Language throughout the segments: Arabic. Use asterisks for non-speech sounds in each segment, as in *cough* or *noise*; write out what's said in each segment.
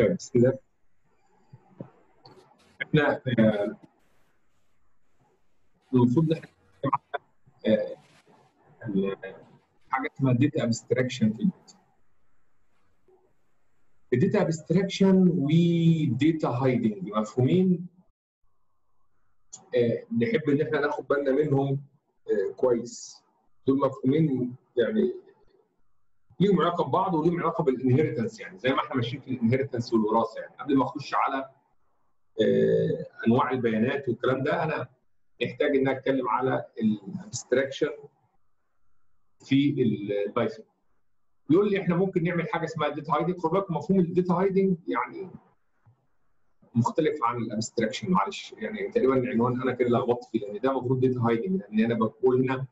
طيب بسم الله إحنا آه، المفروض آه، حاجة اسمها data abstraction في ال data ال data abstraction و data hiding مفهومين؟ آه، نحب إن إحنا ناخد بالنا منهم كويس. دول مفهومين يعني ليهم علاقة ببعض وليهم علاقة بال inheritance يعني زي ما إحنا ماشيين في ال inheritance والوراثة يعني قبل ما أخش على آه، أنواع البيانات والكلام ده أنا محتاج إن أتكلم على ال abstraction في ال Python. يقول لي إحنا ممكن نعمل حاجة اسمها data hiding خد بالك مفهوم ال data hiding يعني مختلف عن ال abstraction معلش يعني تقريبا العنوان أنا كده لخبطت فيه لأن ده المفروض data hiding لأن أنا بقول هنا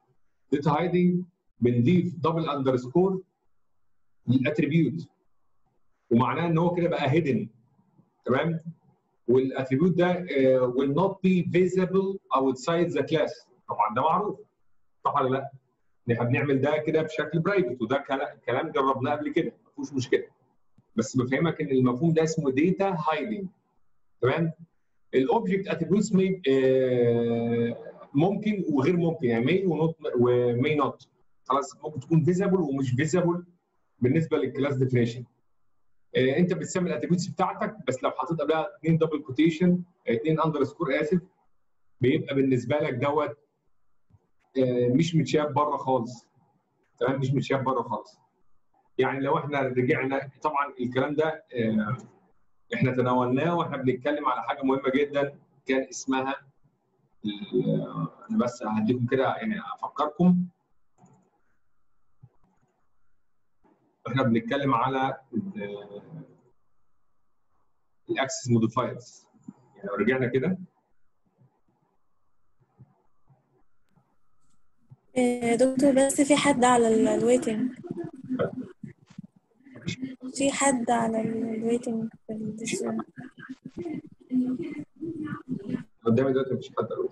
data hiding بنضيف double underscore لل attribute ومعناه إن هو كده بقى hidden تمام؟ وال attribute ده uh, will not be visible outside the class. طبعا ده معروف. صح ولا لا؟ إحنا بنعمل ده كده بشكل private وده كلا- كلام جربناه قبل كده. ما فيهوش مشكلة. بس بفهمك إن المفهوم ده اسمه data hiding تمام؟ ال object attributes ممكن وغير ممكن. يعني may و not و may not خلاص ممكن تكون visible ومش visible بالنسبة لل class definition آه، أنت بتسمي ال attributes بتاعتك بس لو حطيت قبلها اثنين double quotation اثنين underscore اسف بيبقى بالنسبة لك دوت آه، مش متشاف بره خالص. تمام؟ مش متشاف بره خالص. يعني لو إحنا رجعنا طبعا الكلام ده آه، إحنا تناولناه وإحنا بنتكلم على حاجة مهمة جدا كان اسمها أنا بس هديكم كده يعني أفكركم. إحنا بنتكلم على ال access modifiers يعني لو رجعنا كده. آه، دكتور بس في حد على ال waiting في حد على ال waiting في ال session قدامي دلوقتي مفيش حد قوي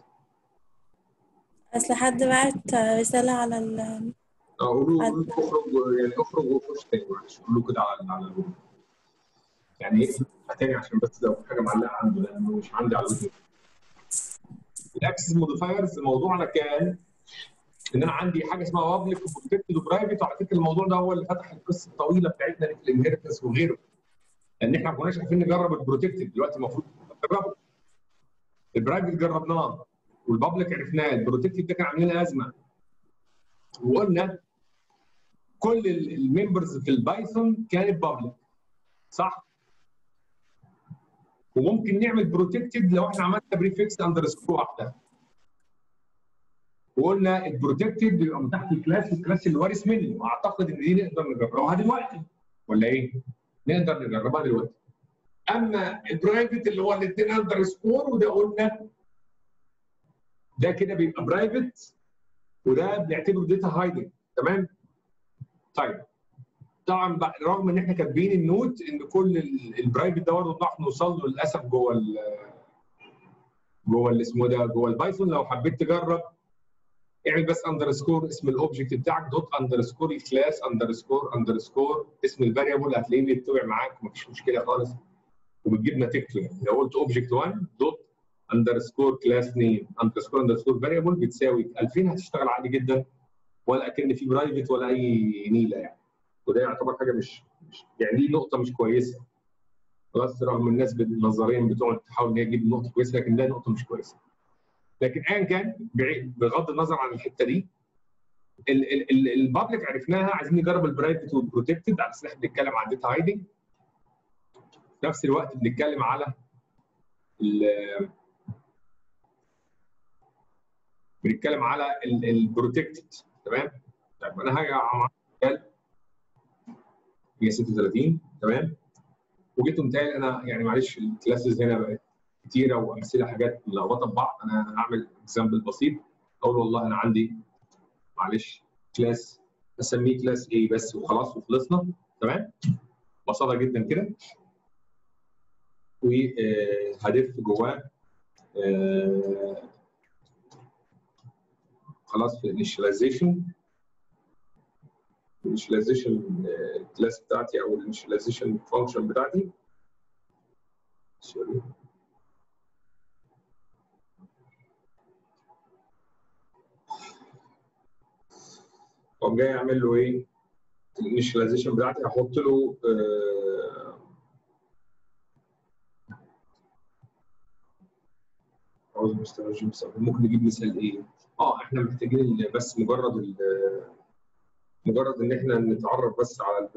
أصل حد بعت رسالة على ال آه قولوا قولوا أخرج يعني أخرج وخش تاني معلش. قولوا كده على على. يعني إيه تاني عشان بس لو حاجة معلقة عنده لأنه مش عندي على ال waiting. ال access modifiers موضوعنا كان إن أنا عندي حاجة اسمها public و protected و private وعلى فكرة الموضوع ده هو اللي فتح القصة الطويلة بتاعتنا في ال inheritance وغيره. لأن إحنا ما كناش عارفين نجرب ال protected دلوقتي المفروض نجربه. ال private جربناه وال public عرفناه. ال protected ده كان عامل لنا أزمة. وقلنا كل ال members في ال Python كانت public صح؟ وممكن نعمل protected لو إحنا عملنا prefix underscore واحدة وقلنا ال protected بيبقى من تحت ال class ال class اللي وارث منه واعتقد إن دي نقدر نجربها دلوقتي ولا إيه؟ نقدر نجربها دلوقتي أما ال private اللي هو الاثنين underscore وده قلنا ده كده بيبقى private وده بنعتبره data hiding تمام؟ طيب. طبعا رغم إن إحنا كاتبين ال note إن كل ال- ال private ده برضه بنعرف نوصل له للأسف جوه ال جوه اللي اسمه ده جوه ال Python. لو حبيت تجرب اعمل بس underscore اسم ال object بتاعك dot underscore ال class underscore underscore اسم ال variable هتلاقيه بيطبع معاك مفيش مشكلة خالص وبتجيب نتيجته يعني. لو قلت object 1 dot underscore class name underscore underscore variable بتساوي 2000 هتشتغل عادي جدا. ولا اكن في private ولا أي نيلة يعني. وده يعتبر حاجة مش, مش يعني دي نقطة مش كويسة. خلاص رغم الناس نظريا بتقعد تحاول إن هي تجيب نقطة كويسة لكن ده نقطة مش كويسة. لكن ايا كان بغض النظر عن الحتة دي ال public عرفناها عايزين نجرب ال private وال protected على أساس إحنا بنتكلم عن data hiding في نفس الوقت بنتكلم على بنتكلم على ال protected تمام؟ طيب أنا هاجي على مثال 136 تمام؟ وجيت متهيألي أنا يعني معلش ال classes هنا بقت كتيرة وأمثلة حاجات ملخبطة ببعض أنا هعمل example بسيط. أقول والله أنا عندي معلش class أسميه class A بس وخلاص وخلصنا تمام؟ بسيطه جدا كده. وهدف جواه آه، خلاص في ال initialization ال initialization class بتاعتي أو ال initialization function بتاعتي sorry طب جاي أعمل له إيه؟ ال initialization بتاعتي هحط له آه، عاوز مستخدم ممكن نجيب مثال إيه؟ آه إحنا محتاجين بس مجرد مجرد إن إحنا نتعرف بس على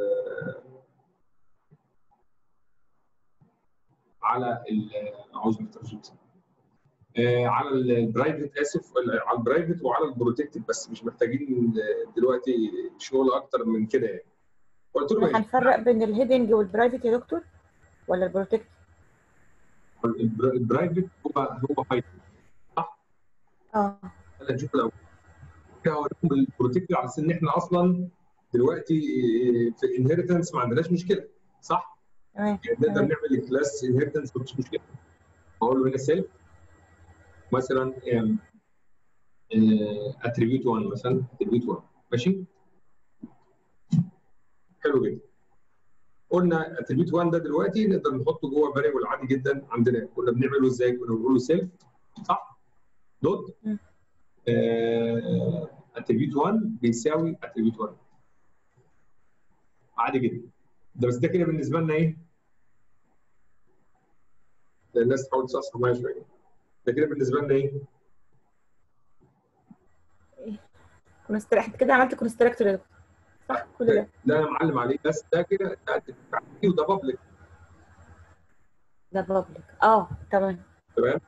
على ال- عاوز مستخدم آه، على ال private أسف على ال private وعلى ال protected بس مش محتاجين دلوقتي شغل أكتر من كده يعني. قلت له إيه؟ هنفرق بين ال hiding وال private يا دكتور ولا ال protected ال pr- ال private هو هو هاي آه. نشوف الأول كده هوريكم ال protected على أساس إن إحنا أصلا دلوقتي في ال inheritance ما عندناش مشكلة صح؟ تمام يعني نقدر. نعمل ال class inheritance مفيش مشكلة أقول له هنا self مثلا attribute 1 مثلا attribute 1 ماشي حلو جدا قلنا attribute 1 ده دلوقتي نقدر نحطه جوه variable عادي جدا عندنا كنا بنعمله إزاي؟ كنا بنقول له self صح؟ dot. attribute 1 بيساوي attribute 1 عادي جدا. ده بس ده كده بالنسبة لنا إيه؟ الناس تحاول تصحصح معايا شوية ده كده بالنسبة لنا إيه؟ أنت كده عملت كونستراكتور صح؟ كل ده. ده أنا معلم عليه بس ده كده ده وده بابليك ده بابليك آه تمام. تمام؟ آه،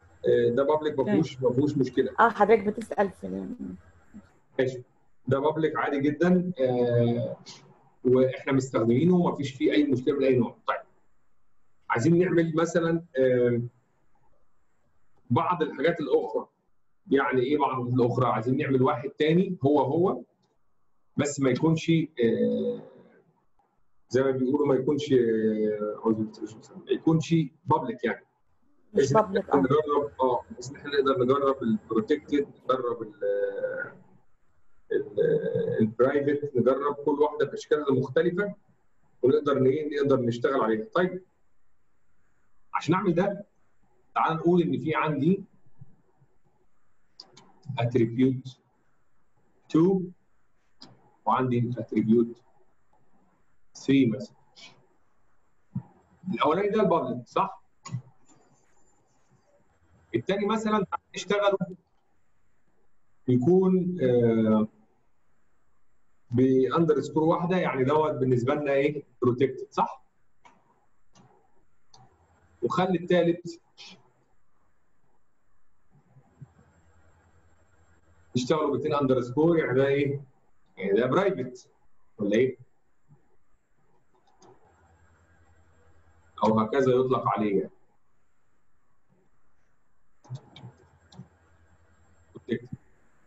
ده بابليك ما فيهوش ما فيهوش مشكلة. آه حضرتك بتسأل في ماشي. ده بابليك عادي جدا آه وإحنا مستخدمينه وما فيش فيه أي مشكلة من اي نوع. طيب. عايزين نعمل مثلا آه بعض الحاجات الأخرى. يعني إيه بعض الأخرى؟ عايزين نعمل واحد تاني هو هو بس ما يكونش آه زي ما بيقولوا ما يكونش آه، ما يكونش بابليك يعني. مش بابليك آه نجرب بس ان إحنا نقدر نجرب ال protected نجرب ال ال private نجرب كل واحدة باشكالها المختلفه ونقدر إيه، نقدر نشتغل عليها. طيب. عشان أعمل ده تعال نقول إن في عندي attribute 2 وعندي attribute 3 مثلا. الأولاني ده ال public صح؟ الثاني مثلا نشتغل يكون آه ب underscore واحدة يعني dot بالنسبة لنا إيه protected صح؟ وخلي الثالث يشتغلوا باثنين underscore يعني ده إيه؟ يعني ده private ولا إيه؟ أو هكذا يطلق عليه يعني.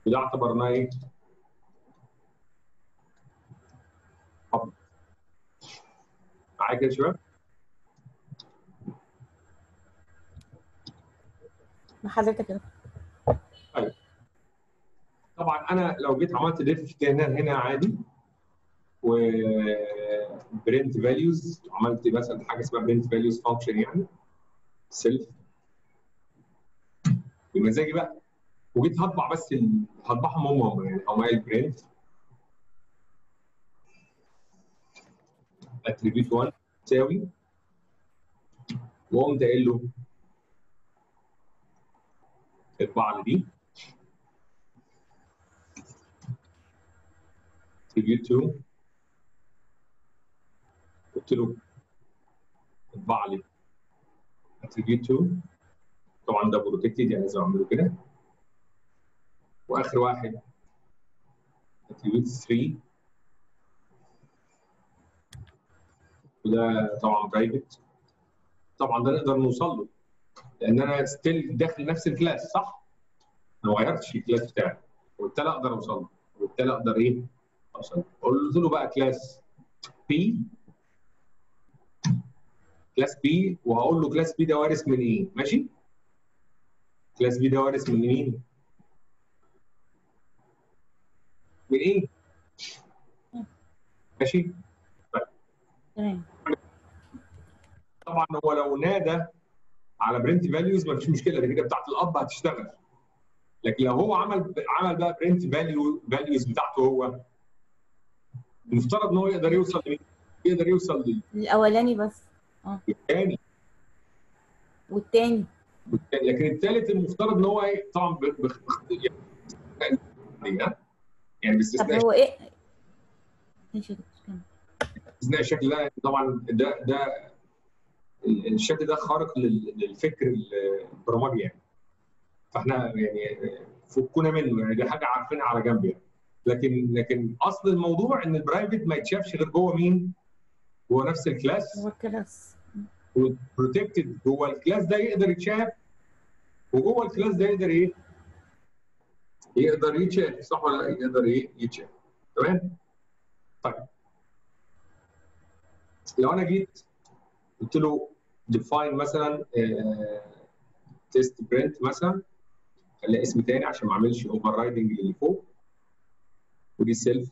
وده اعتبرناه إيه؟ public. معايا كده يا شباب؟ مع حضرتك يا دكتور. طبعا أنا لو جيت عملت def هنا هنا عادي و print values عملت مثلا حاجة اسمها print values function يعني self بمزاجي بقى وجيت هطبع بس ال... هطبعهم هم هم يعني هم ال print attribute 1 تساوي. وقمت قايل له اطبع لي دي. attribute 2 قلت له اطبع لي attribute 2 طبعا ده protected يعني لازم أعمله كده. وآخر واحد attribute 3 وده طبعا private طبعا ده نقدر نوصل له لأن أنا still داخل نفس ال class صح؟ أنا ما غيرتش ال class بتاعي وبالتالي أقدر أوصل له وبالتالي أقدر إيه؟ أوصل قلت له بقى class B class B وهقول له class B ده وارث من A؟ ماشي؟ class B ده وارث من مين؟ من A؟ ماشي؟ طبعا هو لو نادى على print values مفيش مشكلة ده كده بتاعت الأب هتشتغل لكن لو هو عمل عمل بقى print value values بتاعته هو المفترض إن هو يقدر يوصل؟ يقدر يوصل الأولاني بس للثاني والتاني لكن الثالث المفترض إن هو إيه طبعا بخ- يعني ها؟ يعني طب باستثناء هو إيه. باستثناء الشكل ده؟ طبعا ده ده الشكل ده خارق لل- للفكر البرمجي يعني. فإحنا يعني فكونا منه يعني دي حاجة عارفينها على جنب يعني. لكن لكن أصل الموضوع إن ال private ما يتشافش غير جوه مين؟ جوه نفس ال class. هو ال class. protected جوه ال class ده يقدر يتشاف وجوه ال class ده يقدر إيه؟ يقدر يتشاف صح ولا لا؟ يقدر؟ يتشاف تمام؟ طيب لو أنا جيت قلت له define مثلا test print مثلا خليها اسم تاني عشان ما أعملش overriding للي فوق ودي self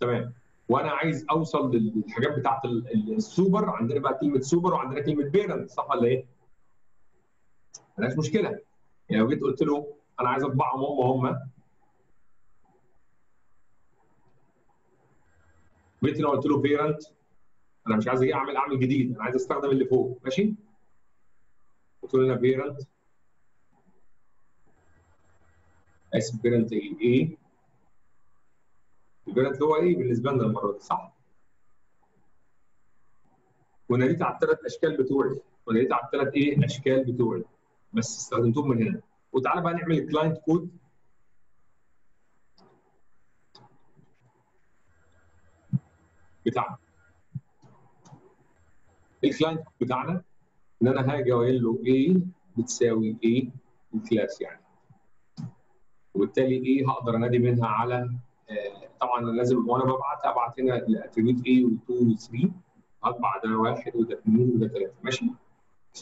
تمام وأنا عايز أوصل للحاجات بتاعت ال- ال- السوبر عندنا بقى كلمه سوبر وعندنا كلمه parent صح ولا إيه؟ ملهاش مشكلة يعني لو جيت قلت له أنا عايز اطبعهم هم هم جيت لو قلت له parent أنا مش عايز أجي اعمل أعمل جديد أنا عايز أستخدم اللي فوق ماشي؟ قلت له هنا parent اسف parent إيه؟ إيه؟ ال parent هو إيه بالنسبة لنا المرة دي صح؟ وناديت على الثلاث أشكال بتوعي وناديت على الثلاث إيه أشكال بتوعي بس استخدمتهم من هنا. وتعالى بقى نعمل ال client code بتاعنا. ال client بتاعنا إن أنا هاجي أقول له إيه بتساوي إيه ال class يعني. وبالتالي إيه هقدر أنادي منها على آه، طبعا أنا لازم وأنا ببعت أبعت هنا ال attribute A و2 و3 هطبع ده واحد وده اثنين وده ثلاثة ماشي؟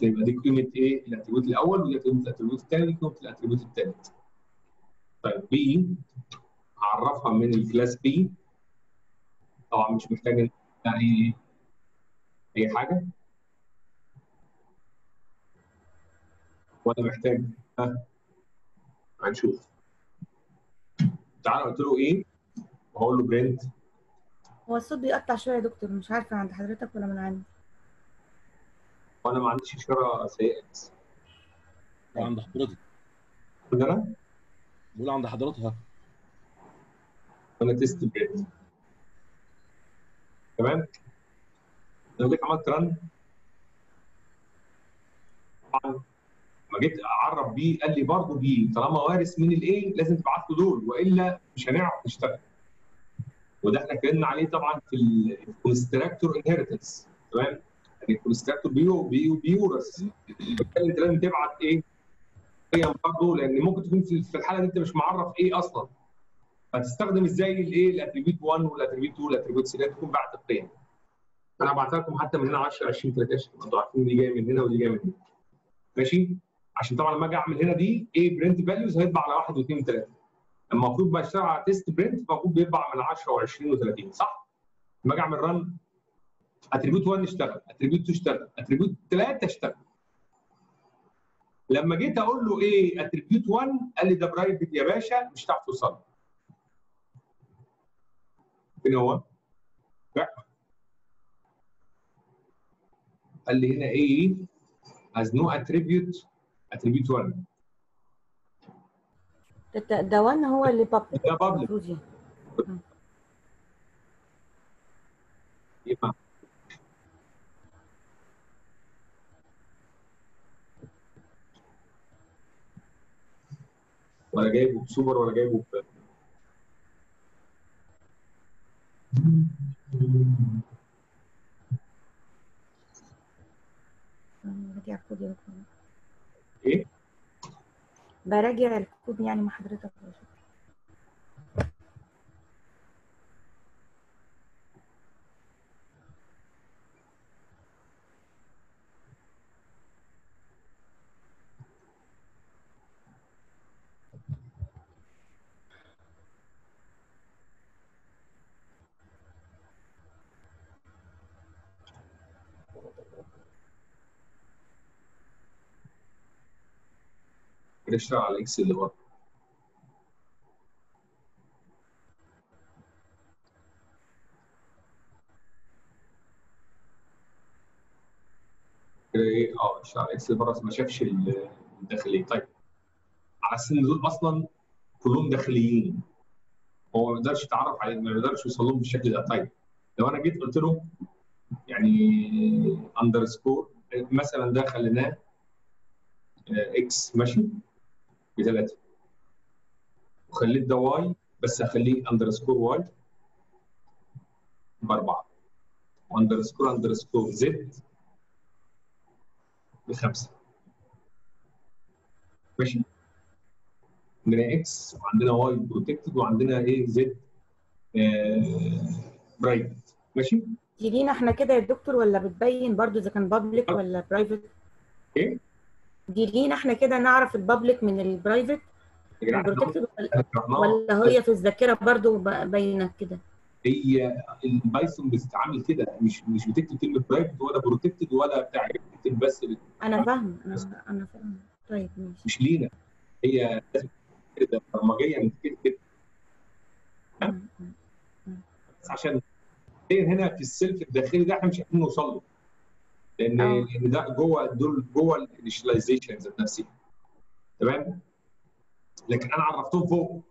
يبقى دي قيمة إيه ال attribute الأول ودي قيمة ال attribute الثاني ودي قيمة ال attribute الثالث طيب B هعرفها من ال class B. طبعا مش محتاج اي أي حاجة. ولا محتاج ها هنشوف. تعالى قلت له إيه وهقول له برنت هو الصوت بيقطع شوية يا دكتور مش عارفة عند حضرتك ولا من عندي. وأنا ما عنديش اشاره سيئة عند حضرتك. قلت أنا بقول عند حضرتها وأنا test parent تمام؟ لو جيت عملت run طبعا ما جيت أعرف B قال لي برضه B. طالما وارث من الايه لازم تبعت له دول. وإلا مش هنعرف نشتغل. وده إحنا اتكلمنا عليه طبعا في ال constructor inheritance تمام؟ يعني ال constructor بيو بيو بيورث. انت لازم تبعت إيه؟ قيم برضه لأن ممكن تكون في الحالة دي أنت مش معرف إيه أصلا. هتستخدم إزاي الايه ال attribute 1 وال attribute 2 وال attribute 3 تكون بعت القيم. أنا بعتها لكم حتى من هنا 10 20 13 أنتوا عارفين دي جاية من هنا ودي جاية من هنا. ماشي؟ عشان طبعا لما أجي أعمل هنا دي إيه parent values هيطبع على 1 و2 و3 المفروض بشتغل على test parent المفروض بيطبع من 10 و20 و30 صح؟ لما أجي أعمل run attribute 1 اشتغل attribute 2 اشتغل attribute 3 اشتغل لما جيت أقول له إيه attribute 1 قال لي ده private يا باشا مش هتعرف توصل له. فين هو؟ قال لي هنا إيه has no attribute attribute 1 ده- ده one هو اللي public ده يعني يبقى ولا جايبه بسوبر ولا جايبه ب براجع الكود يا دكتور إيه؟ براجع الكود يعني مع حضرتك نشتغل على ال X اللي بره كده إيه؟ آه اشتغل على ال X اللي بره ما شافش ال- الداخلية. طيب على أساس ان دول أصلا كلهم داخليين. هو ما يقدرش يتعرف عليهم ما يقدرش يوصل لهم بالشكل ده. طيب لو أنا جيت قلت له يعني underscore مثلا ده خليناه X ماشي؟ بثلاثة. وخليت ده Y بس اخليه underscore Y بأربعة. و underscore underscore Z بخمسة. ماشي؟ عندنا X وعندنا Y protected وعندنا إيه Z private ماشي؟ دي لينا إحنا كده يا دكتور ولا بتبين برضو إذا كان public ولا private إيه؟ دي لينا إحنا كده نعرف ال public من ال private ولا هي في الذاكرة برضو باينة كده؟ هي ال Python بتتعامل كده مش مش بتكتب كلمة private ولا protected ولا بتاع بتكتب بس أنا فاهمة أنا أنا فاهمة. طيب ماشي. مش لينا. هي كده برمجيا بتكتب كده. مم. بس عشان هنا في ال self الداخلي ده إحنا مش عارفين نوصل له. لأن آه. لأن ده جوه دول جوه ال initialization ذات نفسها. تمام؟ لكن أنا عرفتهم فوق.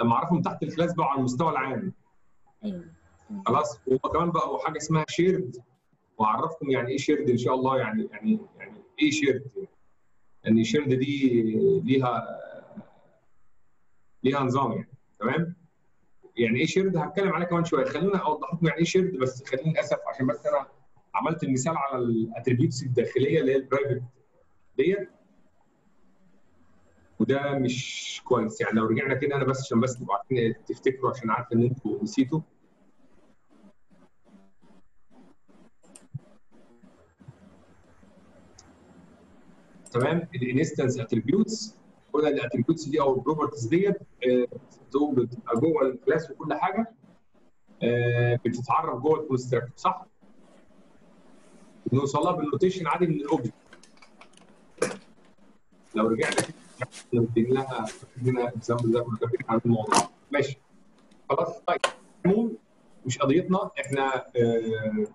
لما أعرفهم تحت ال class بقوا على المستوى العام. أيوه. خلاص؟ وهم كمان بقوا حاجة اسمها shared وأعرفكم يعني إيه shared إن شاء الله. يعني يعني يعني إيه shared يعني shared دي ليها ليها نظام يعني. تمام؟ يعني إيه shared هتكلم عليها كمان شوية. خلينا اوضح لكم يعني إيه shared بس خليني آسف عشان بس أنا عملت المثال على ال attributes الداخلية اللي هي ال private ديت. وده مش كويس. يعني لو رجعنا كده أنا بس عشان بس تبقوا عارفين تفتكروا عشان عارف إن أنتوا نسيتوا. تمام؟ ال instance attributes قلنا ال attributes دي أو ال properties ديت بتبقى جوه ال class وكل حاجة آه، بتتعرف جوه ال constructor صح؟ بنوصل لها بال notation عادي من ال object لو رجعنا نبتدي لها ادينا example ده كاتبين عن الموضوع. ماشي. خلاص طيب. مش قضيتنا إحنا آه،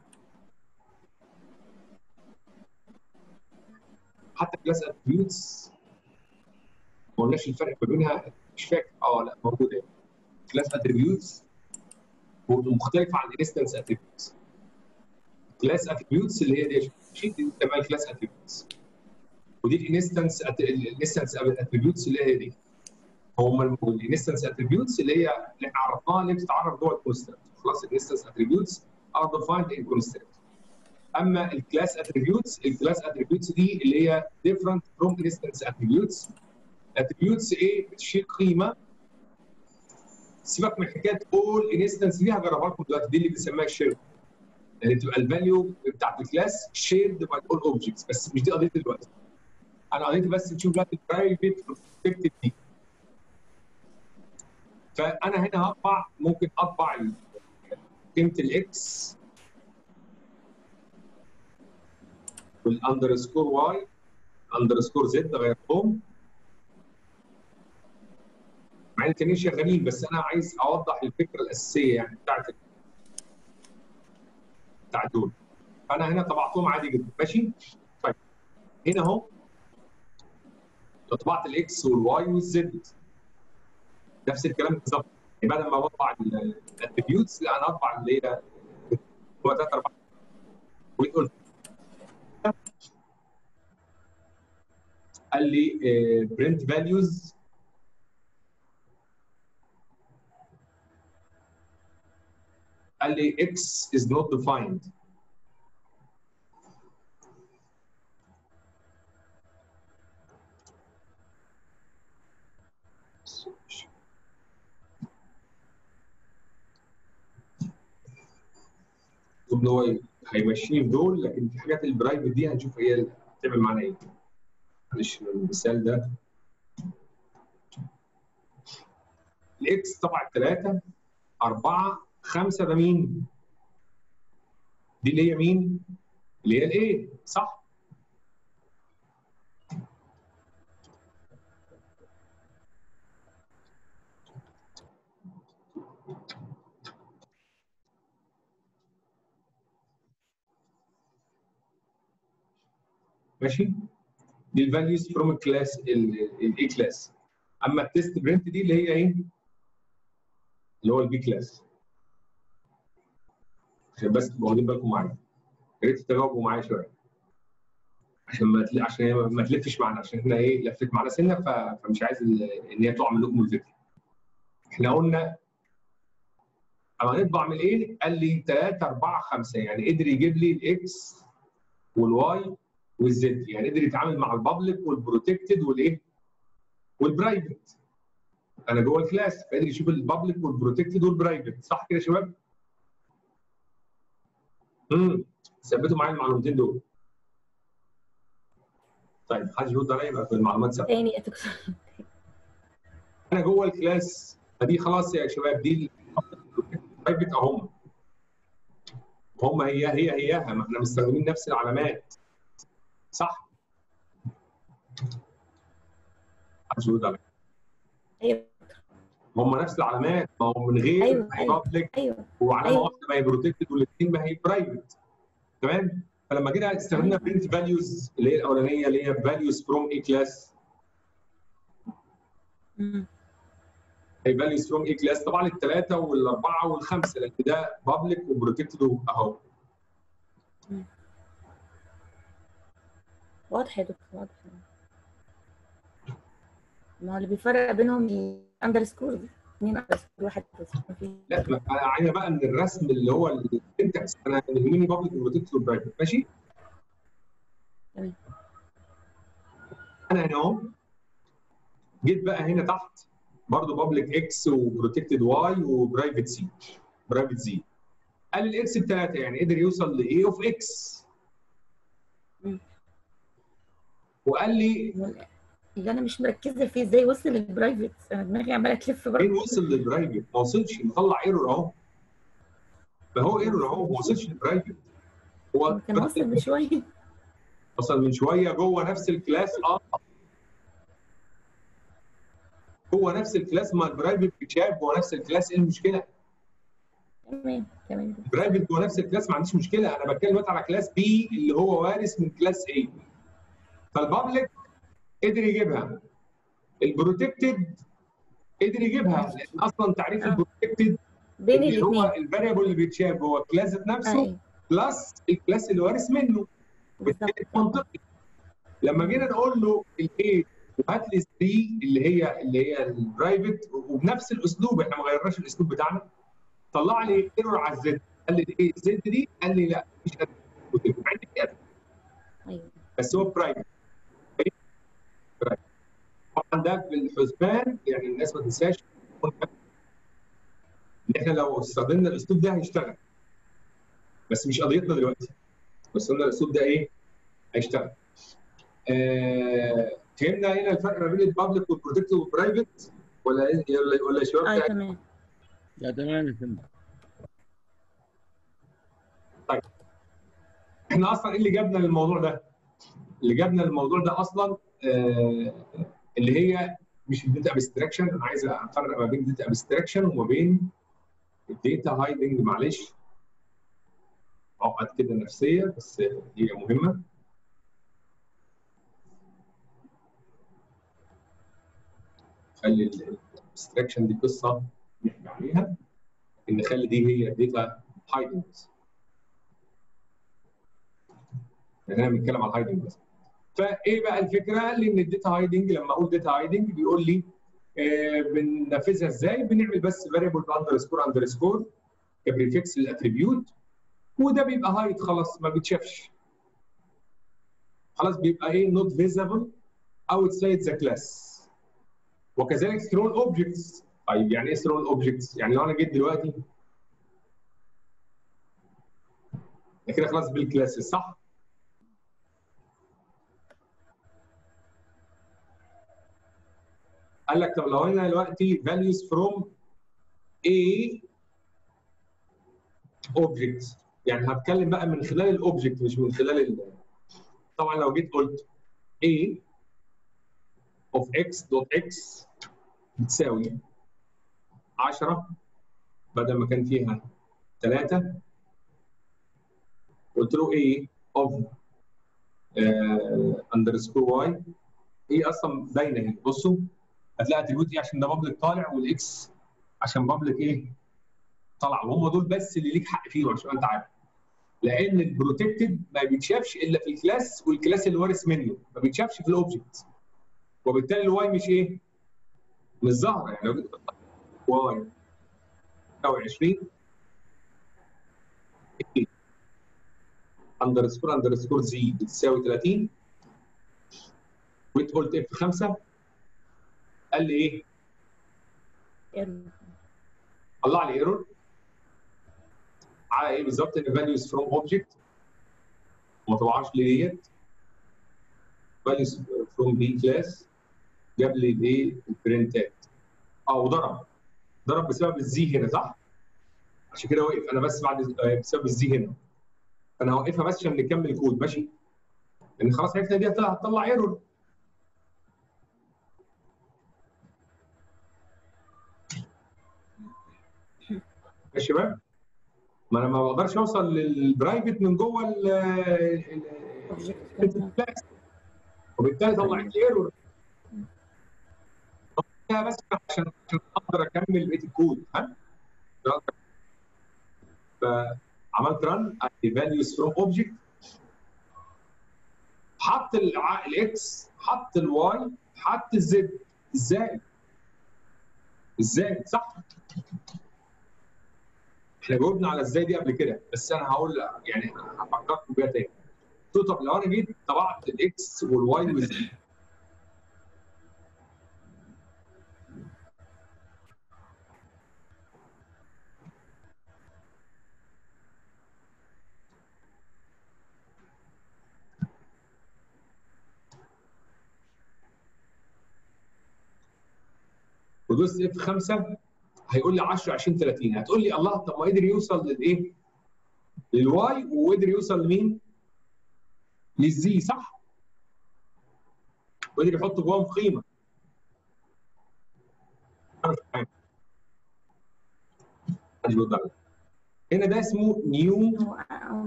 حتى class attributes ما قلناش الفرق ما بينها. مش فاكر. آه لا موجوده class attributes مختلفه عن ال instance attributes class attributes اللي هي دي shared دي تمام class attributes ودي ال instance ال instance attributes اللي هي دي. هم ال instance attributes اللي هي اللي إحنا عرفناها اللي بتتعرف جوه ال constructor خلاص ال instance attributes are defined in constructor أما ال class attributes ال class attributes دي اللي هي different from instance attributes. attributes إيه؟ بتشيل قيمة. سيبك من حكاية all instance دي هجربها لكم دلوقتي. دي اللي بنسميها ال share يعني تبقى ال value بتاعت ال class shared by all objects بس مش دي قضيتي دلوقتي أنا قضيتي بس نشوف دلوقتي ال private protected دي فأنا هنا هطبع ممكن أطبع قيمة ال x وال underscore y underscore z غيرهم مع إن التانيين شغالين بس أنا عايز أوضح الفكرة الأساسية يعني بتاعت بتاعت دول. فأنا هنا طبعتهم عادي جدا. ماشي؟ طيب. هنا أهو. طبعت الاكس والواي والزد نفس الكلام بالظبط. يعني بدل ما بطبع ال attributes لا أنا أطبع اللي هي هو 3 4 ويقول قال لي print values قال لي x is not defined. ان هو هيمشيني في دول لكن في حاجات ال private دي هنشوف هي هتعمل معانا إيه. معلش المثال ده. ال x طبعا 3 4 خمسة ده مين؟ دي اللي هي مين؟ اللي هي ال A صح؟ ماشي؟ دي ال values from ال class ال A class أما ال test print دي اللي هي إيه؟ اللي هو ال B class عشان بس تبقوا واخدين بالكم معايا. يا ريت تتجاوبوا معايا شوية. عشان ما تل... عشان ما تلفش معانا عشان إحنا إيه لفت معانا سنة ف... فمش عايز ال- ان هي تقع منكم الفكرة. إحنا قلنا اما نطبع من إيه؟ قال لي 3 4 5 يعني قدر يجيب لي ال x وال y وال z يعني قدر يتعامل مع ال public وال protected والايه وال private أنا جوه ال class فقدر يشوف ال public وال protected وال private صح كده يا شباب؟ امم ثبتوا معايا المعلومتين دول. طيب حد يرد عليا يبقى في المعلومات ثابتة. تاني يا دكتور. أنا جوه الكلاس فدي خلاص يا شباب دي private اهم هم هي هي هياها ما إحنا مستخدمين نفس العلامات. صح؟ محدش يرد عليا أيوه. هم نفس العلامات ما هو من غير أيوة، أيوة. public أيوه وعلامة أيوة. واحدة ما هي protected والاثنين ما هي private تمام فلما جينا استخدمنا print values اللي هي الأولانية اللي هي values from A class. هي values from A class طبعا الثلاثه والأربعة والخمسة لأن ده public و protected أهو واضح يا دكتور واضح ما هو اللي بيفرق بينهم ال underscore دي. اثنين underscore واحد؟ لا أنا عايز بقى إن الرسم اللي هو ال syntax أنا يهمني public و protected و private ماشي؟ تمام. أنا هنا أهو. جيت بقى هنا تحت. برضه public x و protected y و private z private z قال ال x بثلاثه يعني قدر يوصل ل A of x. وقال لي اللي أنا مش مركزة فيه إزاي وصل لل private أنا دماغي عمالة تلف فين بره وصل لل private ما وصلش مطلع error أهو. ما هو error أهو ما وصلش لل private هو كان واصل من شوية. *laughs* وصل من شوية جوه نفس ال class آه. هو نفس ال class ما ال private بيتشاب جوه نفس ال class إيه المشكلة؟ تمام تمام. ال private جوه نفس ال class ما عنديش مشكلة. أنا بتكلم دلوقتي على class B اللي هو وارث من class A. فال public قدر يجيبها. ال protected قدر يجيبها. لأن أصلا تعريف آه. ال protected بين اللي هو ال variable اللي بيتشاب جوه ال class نفسه أيوه. plus ال class اللي وارث منه. بالتالي منطقي. لما جينا نقول له الايه وهات لي 3 اللي هي اللي هي ال private وبنفس الأسلوب إحنا ما غيرناش الأسلوب بتاعنا. طلع لي error على ال z. قال لي إيه؟ z دي قال لي لا مش كده أيوه. بس هو private طبعا ده في الحسبان يعني الناس ما تنساش ان إحنا لو استخدمنا الأسلوب ده هيشتغل بس مش قضيتنا دلوقتي بس قلنا الأسلوب ده إيه؟ هيشتغل. آه، فهمنا هنا الفرق ما بين ال public وال protected وال private ولا إيه؟ ولا ولا يا شباب أيوه تمام لا تمام يا فندم إحنا أصلا إيه اللي جابنا للموضوع ده؟ اللي جابنا للموضوع ده أصلا آه، اللي هي مش ال data abstraction أنا عايز افرق ما بين ال data abstraction وما بين ال data hiding معلش. عقد كده نفسية بس هي مهمة. خلي ال abstraction دي قصة نحكي عليها. إن نخلي دي هي ال data hiding يعني أنا بنتكلم على ال hiding بس. فايه بقى الفكرة؟ قال لي إن ال data hiding لما أقول data hiding بيقول لي آه بننفذها إزاي؟ بنعمل بس variable underscore underscore ك prefix لل attribute وده بيبقى hide خلاص ما بيتشافش خلاص بيبقى إيه not visible outside the class وكذلك through objects طيب يعني إيه through objects؟ يعني لو أنا جيت دلوقتي ده كده خلاص بال class صح؟ قال لك طب لو أنا دلوقتي values from a object يعني هتكلم بقى من خلال ال object مش من خلال ال طبعا لو جيت قلت a of x dot x بتساوي 10 بدل ما كان فيها 3 قلت له a of underscore y هي أصلا باينة هنا. بصوا هتلاقي attribute إيه عشان ده public طالع وال x عشان public إيه طالع وهم دول بس اللي ليك حق فيهم عشان أنت عارف. لأن ال protected ما بيتشافش إلا في ال class وال class اللي وارث منه. ما بيتشافش في ال object وبالتالي ال y مش إيه؟ مش ظاهره يعني. واي. تساوي 20 اندرسكور اندرسكور زي بتساوي 30 وانت قلت اف 5 قال لي إيه؟ يلا. طلع لي ايرور على إيه بالظبط؟ إن values from object. ما طبعاش لي ديت values from b class. جاب لي الايه ال print ات آه وضرب. ضرب بسبب ال z هنا صح؟ عشان كده وقف أنا بس بعد آه، بسبب ال z هنا. فانا هوقفها بس عشان نكمل الكود ماشي؟ لأن خلاص عرفنا دي هتطلع error يا شباب؟ ما أنا ما بقدرش أوصل لل private من جوه ال- وبالتالي طلعت لي error بس عشان عشان أقدر أكمل بقية الكود ها فعملت run values from object حط ال x حط ال y حط ال z إزاي؟ إزاي صح؟ إحنا جاوبنا على إزاي دي قبل كده بس أنا هقول يعني هفكركم بيها تاني. قلت طب لو أنا جيت طبعت الإكس والواي والزد. ودوست F 5 هيقول لي 10 20 30 هتقول لي الله طب ما قدر يوصل للايه؟ للواي وقدر يوصل لمين؟ للزي صح؟ وقدر يحط جواهم قيمة. هنا ده اسمه نيو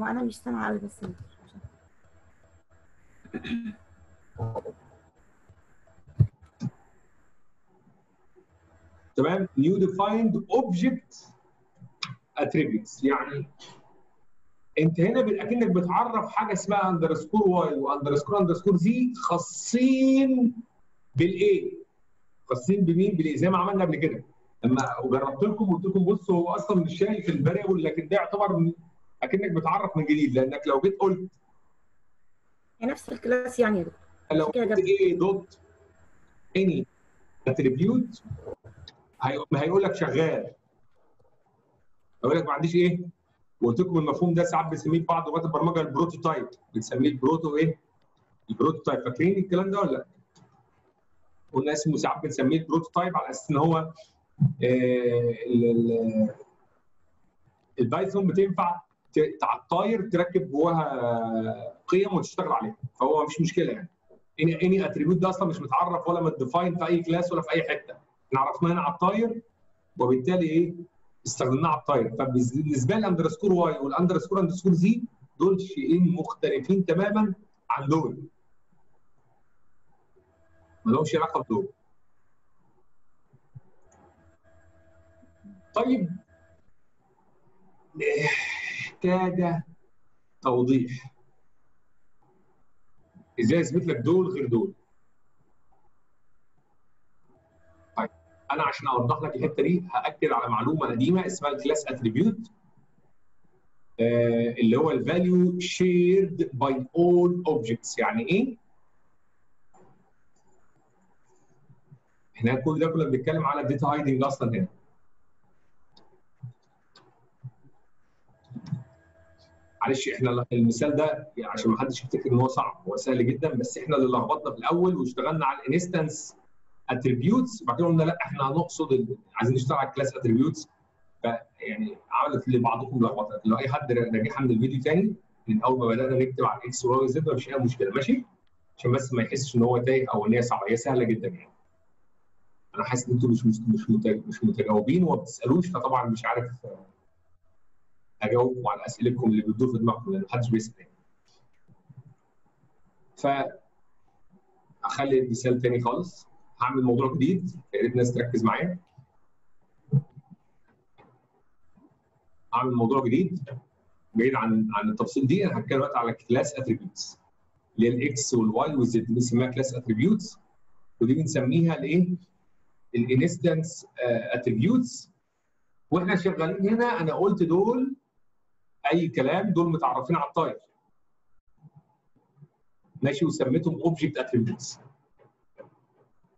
أنا مش سامعة قوي بس تمام؟ new defined object attributes يعني انت هنا اكنك بتعرف حاجة اسمها underscore y و underscore underscore z خاصين بالإيه؟ خاصين بمين؟ بالايه زي ما عملنا قبل كده. لما وجربت لكم وقلت لكم بصوا هو أصلا مش شايف ال variable لكن ده يعتبر أكنك بتعرف من جديد لأنك لو جيت قلت نفس ال class يعني. يا دكتور لو قلت. إيه دوت any attribute هيقول لك شغال. هيقول لك ما عنديش إيه؟ وقلت لكم المفهوم ده ساعات بنسميه في بعض لغات البرمجة ال prototype. بنسميه ال proto إيه؟ ال prototype. فاكرين الكلام ده ولا لأ؟ قلنا اسمه ساعات بنسميه ال prototype على أساس إن هو آه، ال- ال- ال Python بتنفع على الطاير تركب جواها قيم وتشتغل عليها. فهو مفيش مشكلة يعني. any any attribute ده أصلا مش متعرف ولا مت define في أي class ولا في أي حتة. إحنا عرفناه هنا على الطاير وبالتالي إيه؟ استخدمناه على الطاير. فبالنسبة لي ال underscore y وال underscore underscore z دول شيئين مختلفين تماما عن دول ما لهمش علاقة بدول طيب. محتاجة توضيح. إزاي أثبت لك دول غير دول طيب أنا عشان اوضح لك الحته دي هاكد على معلومه قديمه اسمها ال class attribute اللي هو ال value shared by all objects يعني إيه؟ إحنا كل ده كنا بنتكلم على ال data hiding أصلا هنا معلش إحنا المثال ده يعني عشان ما حدش يفتكر إن هو صعب هو سهل جدا بس إحنا اللي لخبطنا في الأول واشتغلنا على ال instance attributes وبعد كده قلنا لا إحنا هنقصد عايزين نشتغل على ال class attributes فيعني عملت لبعضكم لخبطة. لو أي حد راجعها من الفيديو تاني من أول ما بدأنا نكتب على الاكس واي زد مفيش اي مشكلة. ماشي؟ عشان بس ما يحسش إن هو تايه أو إن هي صعبة. هي سهلة جدا يعني. أنا حاسس إن أنتم مش مش مش مت- مش متجاوبين وما بتسألوش فطبعا مش عارف آه، أجاوبكم على أسئلتكم اللي بتدور في دماغكم لأن محدش بيسأل يعني. ف أخلي المثال تاني خالص. هعمل موضوع جديد. يا ريت الناس تركز معايا. هعمل موضوع جديد بعيد عن عن التفاصيل دي. أنا هتكلم دلوقتي على class attributes اللي هي ال x وال y وال z بنسميها class attributes ودي بنسميها الايه؟ ال instance attributes وإحنا شغالين هنا. أنا قلت دول أي كلام دول متعرفين على الطاير ماشي وسميتهم object attributes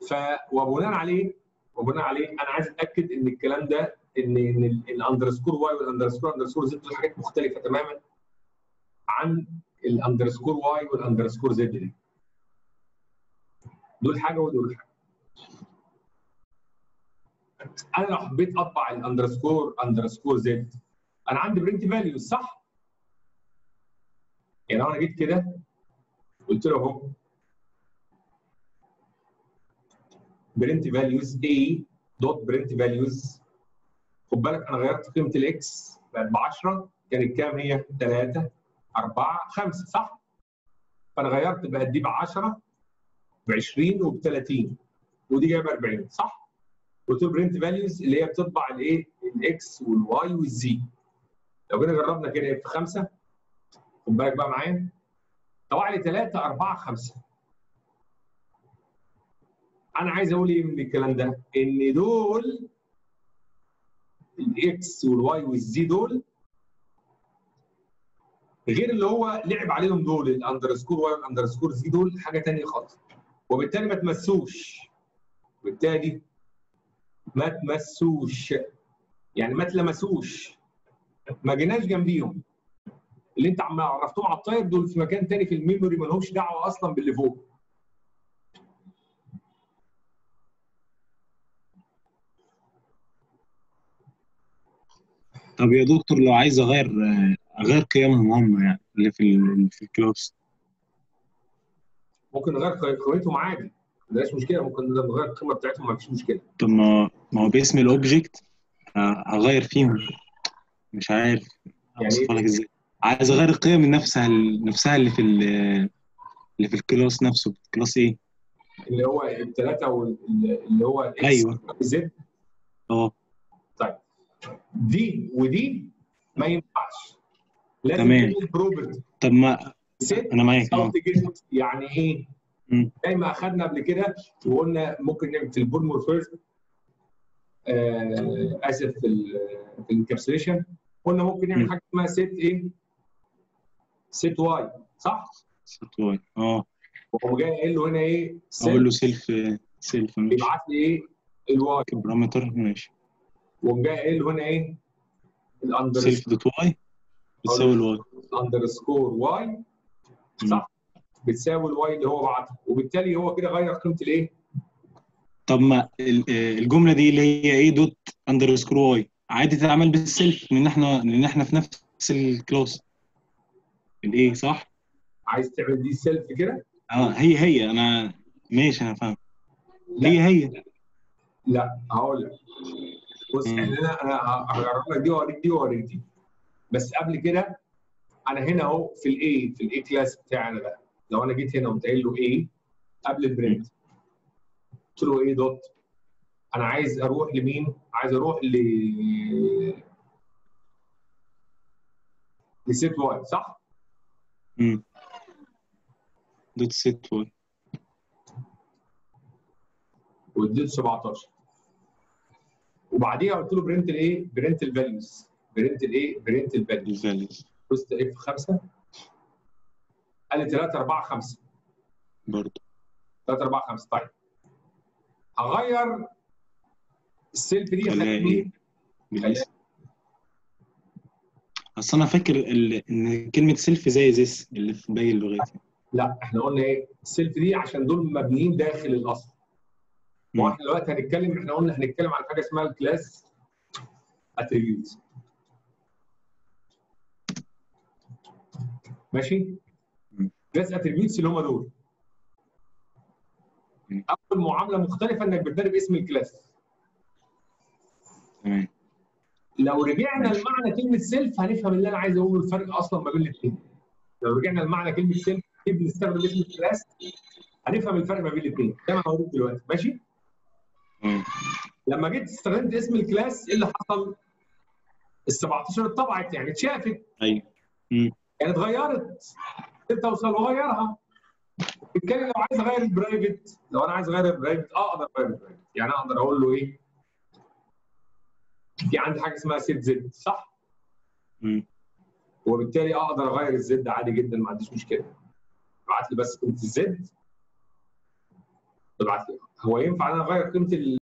ف وبناء عليه وبناء عليه أنا عايز أتأكد إن الكلام ده إن إن الاندرسكور واي والاندرسكور اندرسكور زد دول حاجات مختلفة تماما عن ال underscore y وال underscore z دي. دول حاجة ودول حاجة. أنا لو حبيت أطبع ال underscore underscore z أنا عندي print values صح؟ يعني لو أنا جيت كده قلت له أهو. print values A dot print values خد بالك أنا غيرت قيمة ال x بقت ب 10 كانت كام هي؟ 3 4 5 صح؟ فأنا غيرت بقت دي ب 10 ب 20 وب 30 ودي جايبه 40 صح؟ قلت له print values اللي هي بتطبع الايه؟ ال x وال y وال z لو جينا جربنا كده F5 خد بالك بقى معايا طبع لي 3 4 5 أنا عايز أقول إيه من الكلام ده؟ ان دول ال x وال y وال z دول غير اللي هو لعب عليهم دول ال underscore y وال underscore z دول حاجة ثانية خالص. وبالتالي ما تمسوش. بالتالي ما تمسوش. يعني ما تلمسوش. ما جيناش جنبيهم. اللي انت عم عرفتهم على الطاير دول في مكان ثاني في ال memory ما لهمش دعوة أصلا باللي فوق. طب يا دكتور لو عايز أغير أغير قيمهم هم يعني اللي في ال- في ال class. ممكن نغير قيمتهم عادي ما فيش مشكلة. ممكن نغير القيمة بتاعتهم ما فيش مشكلة. طب ما ما هو باسم ال object هغير فيهم. مش عارف أوصفها لك إزاي. عايز أغير القيم نفسها نفسها اللي في ال- اللي في ال class نفسه. class إيه؟ اللي هو الثلاثه واللي هو أيوة. z أه. دي ودي ما ينفعش لازم تمام. property طب ما أنا معاك جيت يعني إيه؟ زي ما اخذنا قبل كده وقلنا ممكن نعمل في ال polymorphism آه أسف في ال في ال encapsulation قلنا ممكن نعمل. حاجة اسمها set إيه؟ set y صح؟ set y آه وهو جاي قايل له هنا إيه؟ أقول له self self ماشي يبعت لي إيه؟ ال y parameter ماشي قايل له هنا إيه؟ ال under self dot y بتساوي ال y underscore y صح؟ بتساوي ال y اللي هو بعته وبالتالي هو كده غير قيمة الايه؟ طب ما آه، الجملة دي اللي هي A dot underscore y عادي تتعمل بال self لأن إحنا لأن إحنا في نفس ال class الايه صح؟ عايز تعمل دي self كده؟ آه هي هي أنا ماشي أنا فاهم. هي هي لا هقول لك بص. إحنا أنا أنا هجرب لك دي واوريك دي واوريك دي بس قبل كده أنا هنا أهو في ال A في ال A class بتاعنا ده لو أنا جيت هنا وقمت قايل له إيه قبل ال print قلت له A dot أنا عايز أروح لمين؟ عايز أروح ل ل set y صح؟ مم. dot set y واديته 17 وبعديها قلت له print الايه؟ print ال values print الايه؟ print ال values دوست F5 قال لي 3 4 5 برضه 3 4 5 طيب هغير ال self دي خليها إيه؟ بالاسم أصل أنا فاكر. إن كلمة self زي this اللي في باقي اللغات لا إحنا قلنا إيه؟ ال self دي عشان دول مبنيين داخل الأصل مم. وإحنا دلوقتي هنتكلم إحنا قلنا هنتكلم عن حاجة اسمها ال class attributes ماشي؟ class attributes اللي هم دول. أول معاملة مختلفة إنك بتضرب اسم ال class تمام لو رجعنا. لمعنى كلمة self هنفهم اللي أنا عايز اقوله الفرق أصلا ما بين الاثنين لو رجعنا لمعنى كلمة self بنستخدم اسم ال class هنفهم الفرق ما بين الاثنين زي ما هوريك دلوقتي ماشي. لما جيت استخدمت اسم ال class إيه اللي حصل؟ ال 17 اتطبعت يعني اتشافت. أيوه. يعني اتغيرت انت اوصل واغيرها بالتالي لو عايز أغير ال private لو أنا عايز أغير ال private أقدر أغير ال private يعني أقدر أقول له إيه؟ في عندي حاجة اسمها سيت زد صح؟ مم. وبالتالي أقدر أغير الزد عادي جدا ما عنديش مشكلة. ابعت لي بس قيمة الزد ابعت لي. هو ينفع أنا أغير قيمة